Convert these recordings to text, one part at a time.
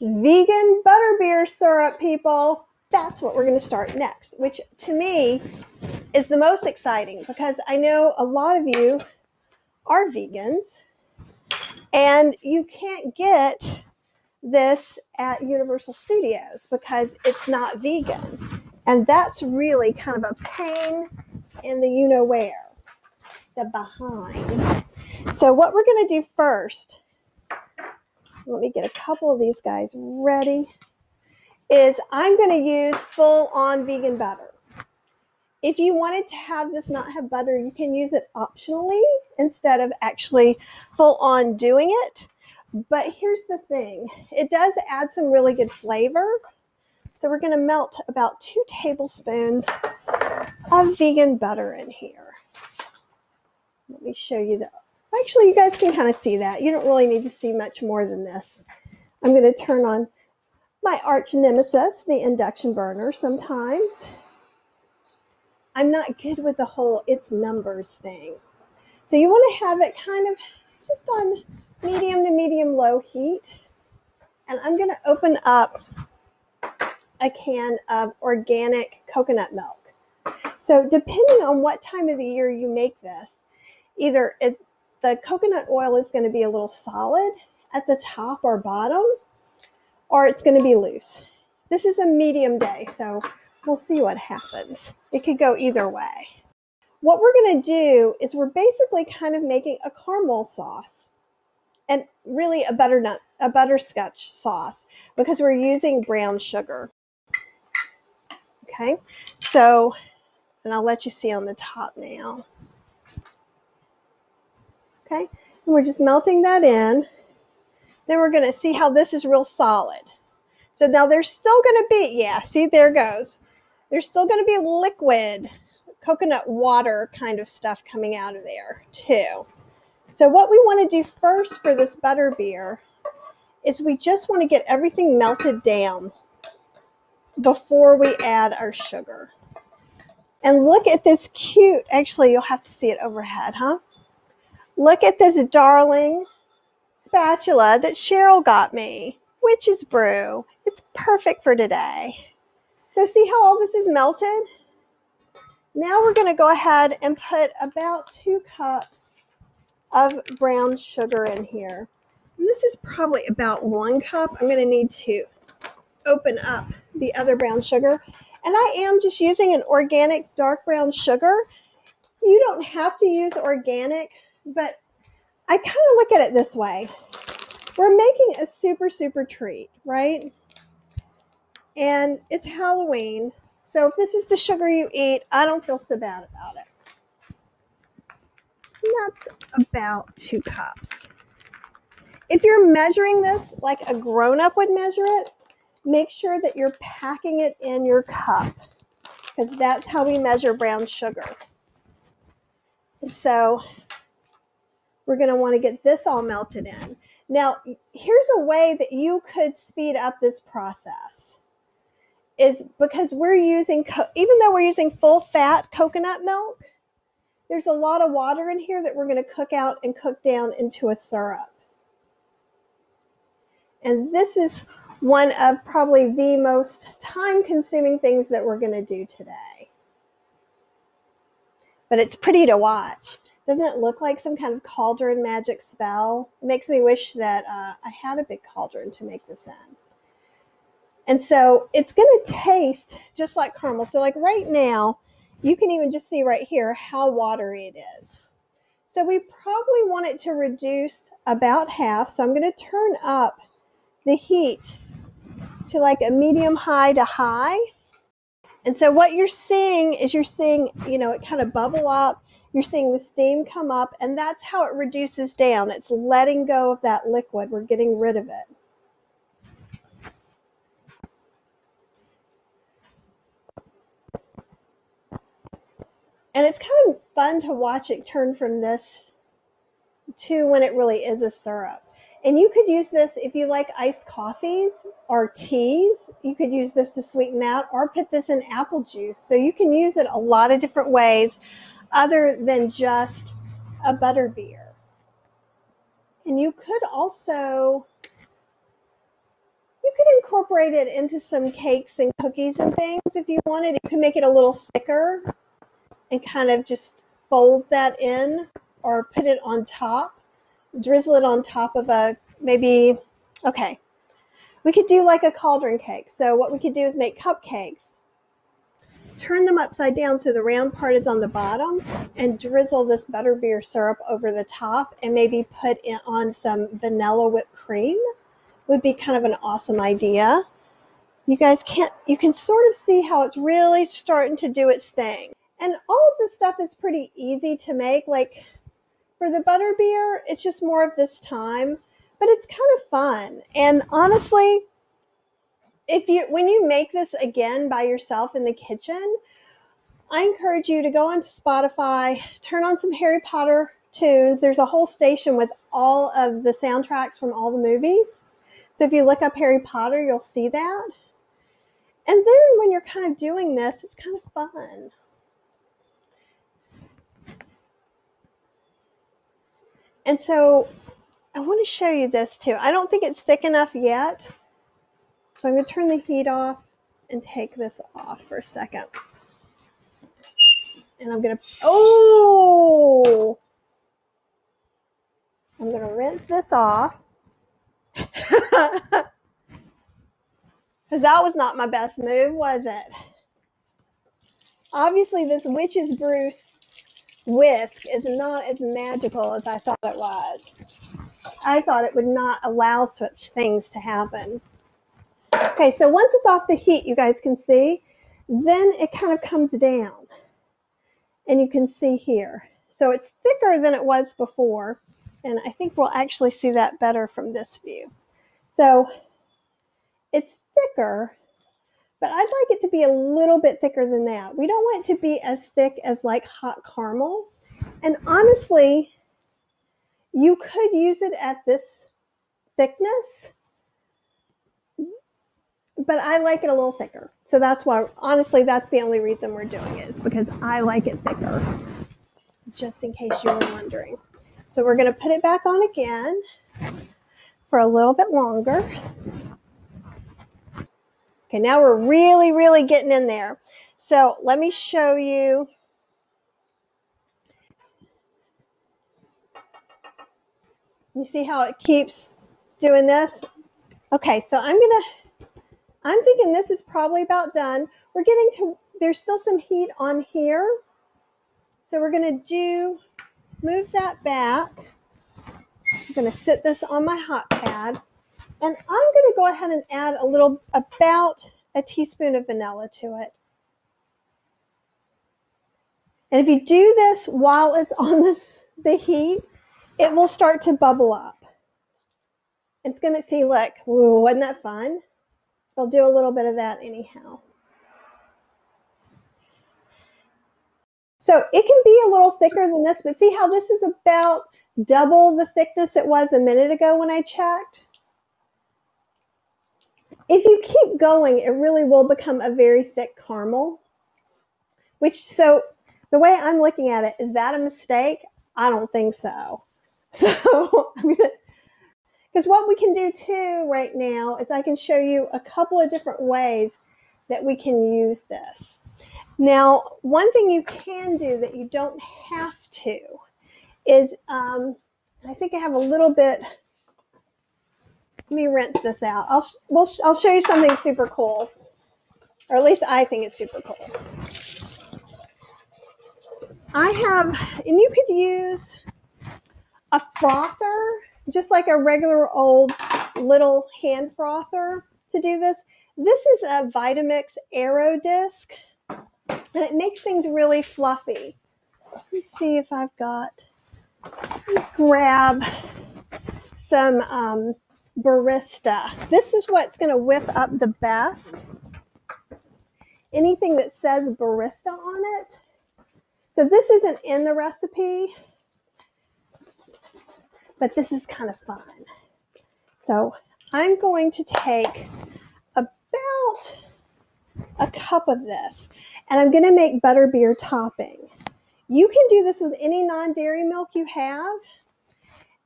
vegan butterbeer syrup, people. That's what we're going to start next, which to me is the most exciting because I know a lot of you are vegans and you can't get this at Universal Studios because it's not vegan. And that's really kind of a pain in the you know where, the behind. So, what we're going to do first let me get a couple of these guys ready, is I'm going to use full on vegan butter. If you wanted to have this not have butter, you can use it optionally instead of actually full on doing it. But here's the thing it does add some really good flavor. So we're going to melt about two tablespoons of vegan butter in here. Let me show you the Actually, you guys can kind of see that. You don't really need to see much more than this. I'm going to turn on my arch nemesis, the induction burner, sometimes. I'm not good with the whole it's numbers thing. So you want to have it kind of just on medium to medium low heat. And I'm going to open up a can of organic coconut milk. So depending on what time of the year you make this, either it, the coconut oil is going to be a little solid at the top or bottom, or it's going to be loose. This is a medium day, so we'll see what happens. It could go either way. What we're going to do is we're basically kind of making a caramel sauce and really a butternut, a butterscotch sauce because we're using brown sugar. Okay, so, and I'll let you see on the top now. Okay, and we're just melting that in. Then we're going to see how this is real solid. So now there's still going to be, yeah, see, there goes. There's still going to be liquid coconut water kind of stuff coming out of there too. So what we want to do first for this butter beer is we just want to get everything melted down before we add our sugar. And look at this cute, actually you'll have to see it overhead, huh? Look at this darling spatula that Cheryl got me. Witch's brew. It's perfect for today. So see how all this is melted? Now we're going to go ahead and put about two cups of brown sugar in here. And this is probably about one cup. I'm going to need to open up the other brown sugar. And I am just using an organic dark brown sugar. You don't have to use organic but I kind of look at it this way we're making a super, super treat, right? And it's Halloween. So if this is the sugar you eat, I don't feel so bad about it. And that's about two cups. If you're measuring this like a grown up would measure it, make sure that you're packing it in your cup because that's how we measure brown sugar. And so we're going to want to get this all melted in. Now, here's a way that you could speed up this process is because we're using, even though we're using full fat coconut milk, there's a lot of water in here that we're going to cook out and cook down into a syrup. And this is one of probably the most time consuming things that we're going to do today. But it's pretty to watch. Doesn't it look like some kind of cauldron magic spell? It makes me wish that uh, I had a big cauldron to make this in. And so it's going to taste just like caramel. So, like right now, you can even just see right here how watery it is. So, we probably want it to reduce about half. So, I'm going to turn up the heat to like a medium high to high. And so what you're seeing is you're seeing, you know, it kind of bubble up. You're seeing the steam come up, and that's how it reduces down. It's letting go of that liquid. We're getting rid of it. And it's kind of fun to watch it turn from this to when it really is a syrup. And you could use this if you like iced coffees or teas. You could use this to sweeten that or put this in apple juice. So you can use it a lot of different ways other than just a butter beer. And you could also, You could incorporate it into some cakes and cookies and things if you wanted. You could make it a little thicker and kind of just fold that in or put it on top, drizzle it on top of a maybe, okay, we could do like a cauldron cake. So what we could do is make cupcakes, turn them upside down so the round part is on the bottom and drizzle this butterbeer syrup over the top and maybe put on some vanilla whipped cream would be kind of an awesome idea. You guys can't, you can sort of see how it's really starting to do its thing. And all of this stuff is pretty easy to make. Like for the butterbeer, it's just more of this time, but it's kind of fun. And honestly, if you when you make this again by yourself in the kitchen, I encourage you to go onto Spotify, turn on some Harry Potter tunes. There's a whole station with all of the soundtracks from all the movies. So if you look up Harry Potter, you'll see that. And then when you're kind of doing this, it's kind of fun. And so I want to show you this too. I don't think it's thick enough yet. So I'm going to turn the heat off and take this off for a second. And I'm going to, oh, I'm going to rinse this off. Because that was not my best move, was it? Obviously, this witch's brew whisk is not as magical as I thought it was. I thought it would not allow such things to happen. Okay, so once it's off the heat, you guys can see, then it kind of comes down. And you can see here. So it's thicker than it was before. And I think we'll actually see that better from this view. So it's thicker, but I'd like it to be a little bit thicker than that. We don't want it to be as thick as like hot caramel. And honestly, you could use it at this thickness, but I like it a little thicker. So that's why, honestly, that's the only reason we're doing it is because I like it thicker, just in case you were wondering. So we're going to put it back on again for a little bit longer. Okay, now we're really, really getting in there. So let me show you. You see how it keeps doing this? Okay, so I'm to, I'm thinking this is probably about done. We're getting to, there's still some heat on here. So we're to do, move that back. I'm to sit this on my hot pad. And I'm going to go ahead and add a little, about a teaspoon of vanilla to it. And if you do this while it's on this, the heat, it will start to bubble up. It's going to see, look, whoa, wasn't that fun? I'll do a little bit of that anyhow. So it can be a little thicker than this, but see how this is about double the thickness it was a minute ago when I checked? If you keep going, it really will become a very thick caramel. Which, so the way I'm looking at it, is that a mistake? I don't think so. So because what we can do too right now is I can show you a couple of different ways that we can use this. Now, one thing you can do that you don't have to is, um, I think I have a little bit let me rinse this out. I'll, we'll, I'll show you something super cool. Or at least I think it's super cool. I have, and you could use a frother, just like a regular old little hand frother to do this. This is a Vitamix Aer Disc, and it makes things really fluffy. Let me see if I've got, grab some um, barista. This is what's going to whip up the best. Anything that says barista on it. So this isn't in the recipe, but this is kind of fun. So I'm going to take about a cup of this and I'm going to make butterbeer topping. You can do this with any non-dairy milk you have.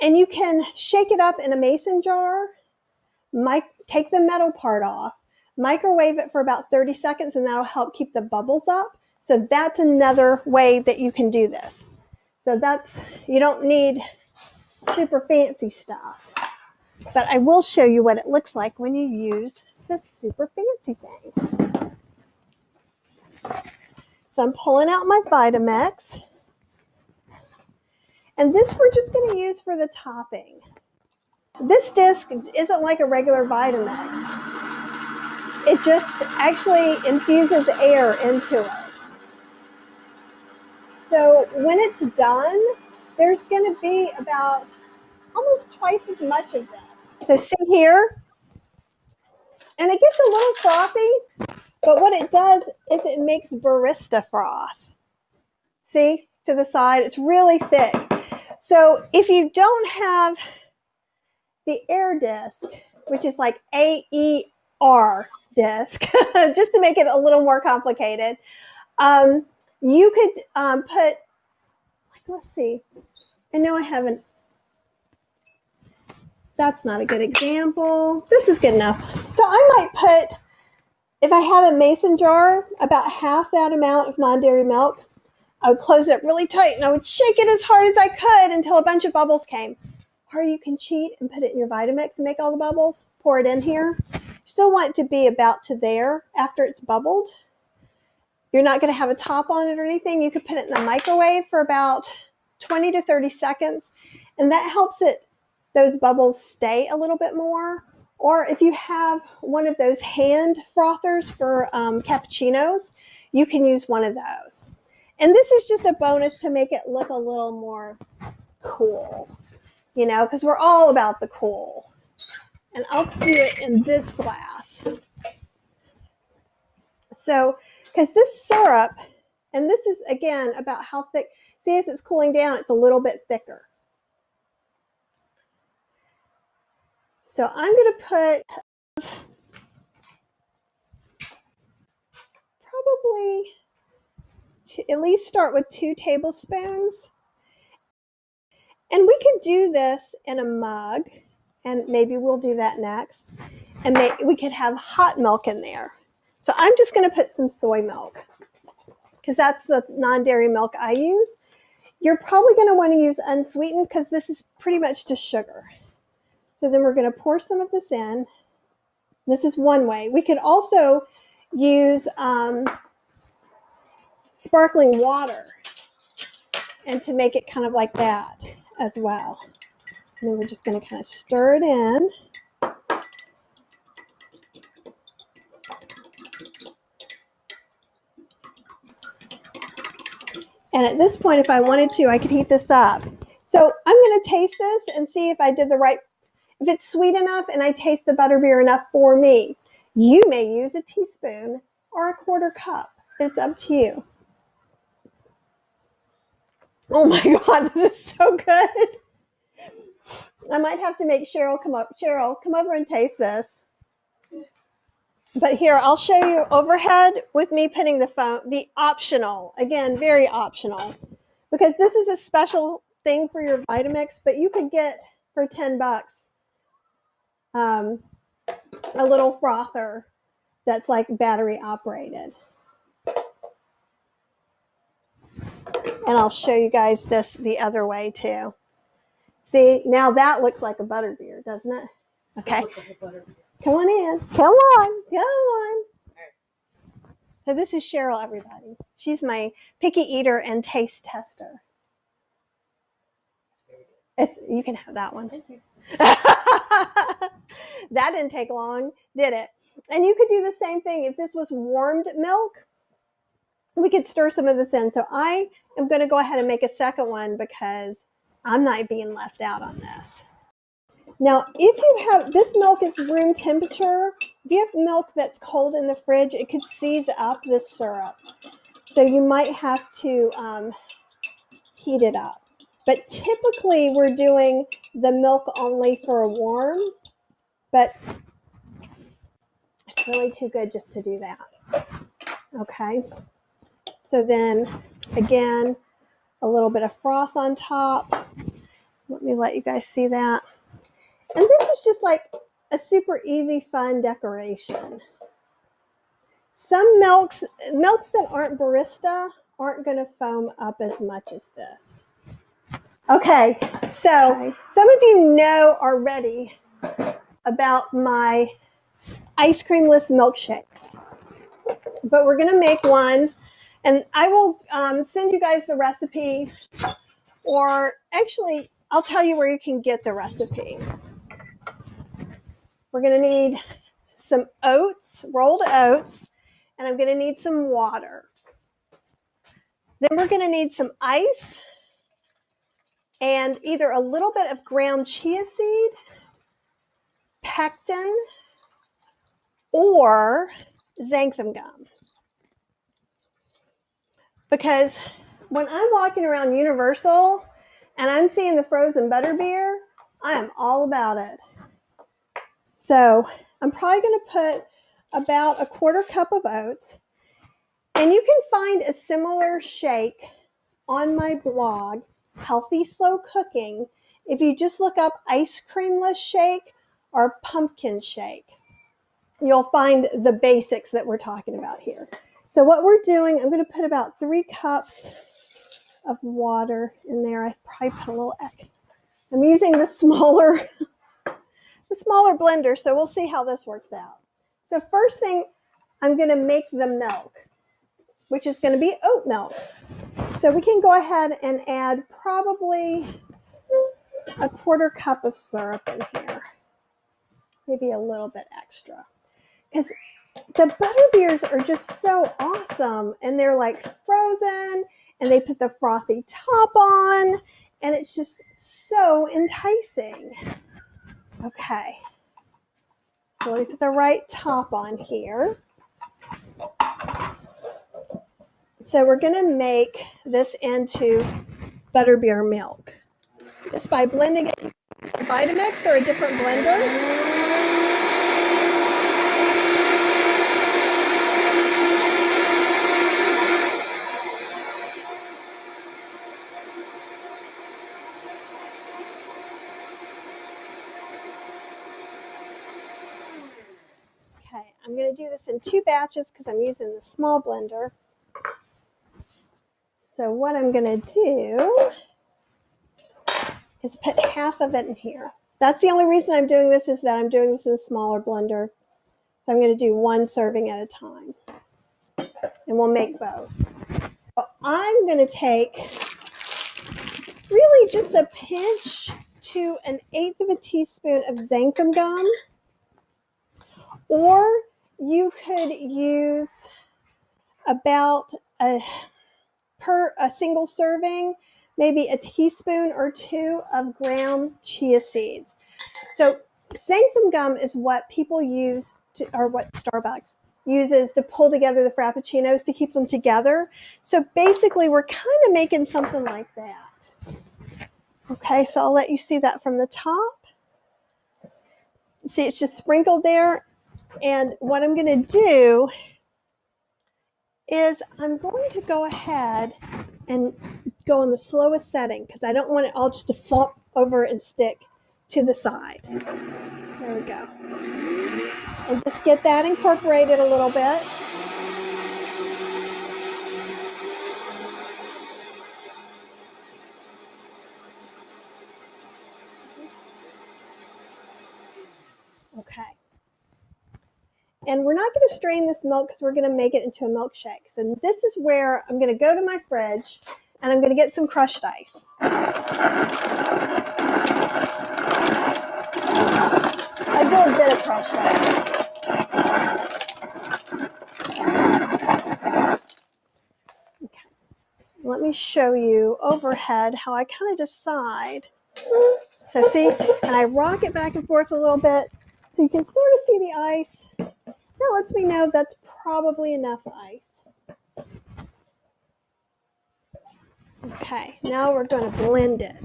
And you can shake it up in a mason jar, mic- take the metal part off, microwave it for about 30 seconds, and that'll help keep the bubbles up. So that's another way that you can do this. So that's, you don't need super fancy stuff. But I will show you what it looks like when you use this super fancy thing. So I'm pulling out my Vitamix. And this we're just going to use for the topping. This disc isn't like a regular Vitamix. It just actually infuses air into it. So when it's done, there's going to be about almost twice as much of this. So see here, and it gets a little frothy, but what it does is it makes barista froth. See to the side, it's really thick. So if you don't have the air disc, which is like AER disc, just to make it a little more complicated, um, you could um, put, like, let's see, I know I haven't, that's not a good example. This is good enough. So I might put, if I had a mason jar, about half that amount of non-dairy milk, I would close it really tight and I would shake it as hard as I could until a bunch of bubbles came. Or you can cheat and put it in your Vitamix and make all the bubbles, pour it in here. You still want it to be about to there after it's bubbled. You're not going to have a top on it or anything. You could put it in the microwave for about 20 to 30 seconds, and that helps it those bubbles stay a little bit more. Or if you have one of those hand frothers for um, cappuccinos, you can use one of those. And this is just a bonus to make it look a little more cool, you know, because we're all about the cool. And I'll do it in this glass. So, because this syrup, and this is again about how thick, see as it's cooling down, it's a little bit thicker. So I'm going to put probably at least start with two tablespoons. And we could do this in a mug, and maybe we'll do that next. And may, we could have hot milk in there. So I'm just going to put some soy milk because that's the non-dairy milk I use. You're probably going to want to use unsweetened because this is pretty much just sugar. So then we're going to pour some of this in. This is one way. We could also use um, sparkling water and to make it kind of like that as well. And then we're just going to kind of stir it in. And at this point, if I wanted to, I could heat this up. So I'm going to taste this and see if I did the right, if it's sweet enough and I taste the butterbeer enough for me. You may use a teaspoon or a quarter cup. It's up to you. Oh my God, this is so good. I might have to make Cheryl come up. Cheryl, come over and taste this. But here, I'll show you overhead with me putting the phone, the optional, again, very optional, because this is a special thing for your Vitamix, but you could get for 10 bucks um, a little frother that's like battery operated. And I'll show you guys this the other way too. See, now that looks like a butterbeer, doesn't it? Okay. Come on in. Come on. Come on. So this is Cheryl, everybody. She's my picky eater and taste tester. It's, you can have that one. that didn't take long, did it? And you could do the same thing. If this was warmed milk, we could stir some of this in. So I am going to go ahead and make a second one because I'm not being left out on this. Now, if you have this milk is room temperature, if you have milk that's cold in the fridge, it could seize up the syrup. So you might have to um, heat it up. But typically, we're doing the milk only for warm, but it's really too good just to do that. Okay. So then, again, a little bit of froth on top. Let me let you guys see that. And this is just like a super easy, fun decoration. Some milks, milks that aren't barista aren't going to foam up as much as this. Okay, so some of you know already about my ice creamless milkshakes, but we're going to make one, and I will um, send you guys the recipe, or actually, I'll tell you where you can get the recipe. We're going to need some oats, rolled oats, and I'm going to need some water. Then we're going to need some ice and either a little bit of ground chia seed, pectin, or xanthan gum. Because when I'm walking around Universal and I'm seeing the frozen butterbeer, I am all about it. So I'm probably going to put about a quarter cup of oats. And you can find a similar shake on my blog, Healthy Slow Cooking, if you just look up ice creamless shake or pumpkin shake. You'll find the basics that we're talking about here. So what we're doing, I'm going to put about three cups of water in there. I probably put a little. I'm using the smaller, the smaller blender, so we'll see how this works out. So first thing, I'm going to make the milk, which is going to be oat milk. So we can go ahead and add probably a quarter cup of syrup in here, maybe a little bit extra. Because the butter beers are just so awesome and they're like frozen and they put the frothy top on and it's just so enticing. Okay. So let me put the right top on here. So we're going to make this into butterbeer milk just by blending it in Vitamix or a different blender. I'm going to do this in two batches because I'm using the small blender. So what I'm going to do is put half of it in here. That's the only reason I'm doing this is that I'm doing this in a smaller blender. So I'm going to do one serving at a time. And we'll make both. So I'm going to take really just a pinch to an eighth of a teaspoon of xanthan gum or you could use about a per a single serving maybe a teaspoon or two of ground chia seeds. So xanthan gum is what people use to or what starbucks uses to pull together the frappuccinos to keep them together. So basically we're kind of making something like that. Okay so i'll let you see that from the top. See it's just sprinkled there and what I'm going to do is I'm going to go ahead and go in the slowest setting because I don't want it all just to flop over and stick to the side. There we go. And just get that incorporated a little bit. And we're not going to strain this milk because we're going to make it into a milkshake. So this is where I'm going to go to my fridge and I'm going to get some crushed ice. I do a bit of crushed ice. Okay. Let me show you overhead how I kind of decide. So see, and I rock it back and forth a little bit so you can sort of see the ice. That lets me know that's probably enough ice. Okay, now we're going to blend it.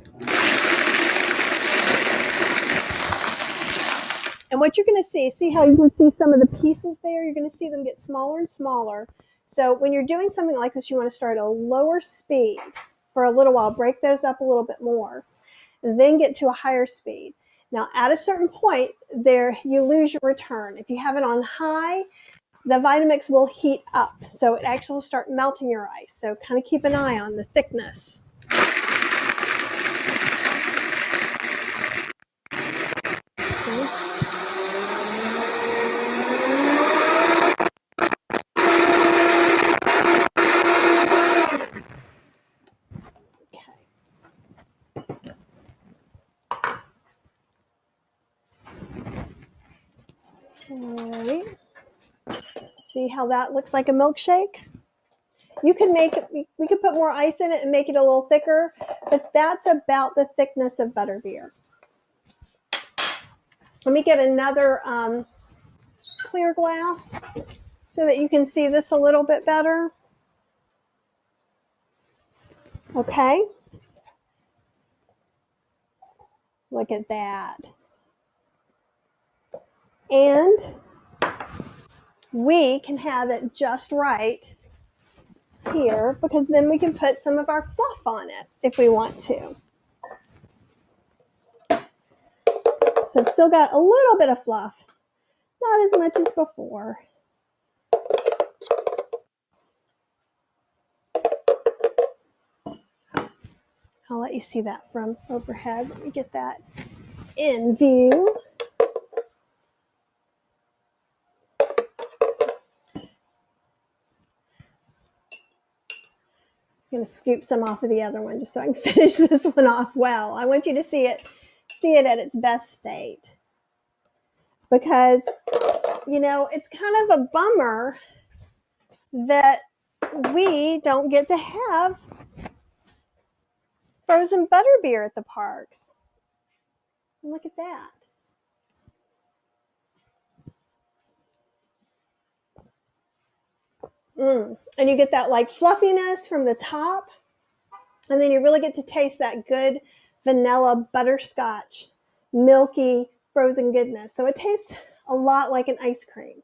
And what you're going to see, see how you can see some of the pieces there? You're going to see them get smaller and smaller. So when you're doing something like this, you want to start at a lower speed for a little while, break those up a little bit more, and then get to a higher speed. Now, at a certain point, there you lose your return. If you have it on high, the Vitamix will heat up, so it actually will start melting your ice. So, kind of keep an eye on the thickness. Alright. See how that looks like a milkshake? You can make it, we could put more ice in it and make it a little thicker, but that's about the thickness of butterbeer. Let me get another um, clear glass so that you can see this a little bit better. Okay. Look at that. And we can have it just right here because then we can put some of our fluff on it if we want to. So I've still got a little bit of fluff, not as much as before. I'll let you see that from overhead. Let me get that in view. I'm going to scoop some off of the other one just so I can finish this one off well. I want you to see it see it at its best state. Because you know, it's kind of a bummer that we don't get to have frozen butterbeer at the parks. look at that. Mm. And you get that like fluffiness from the top. And then you really get to taste that good vanilla butterscotch, milky frozen goodness. So it tastes a lot like an ice cream.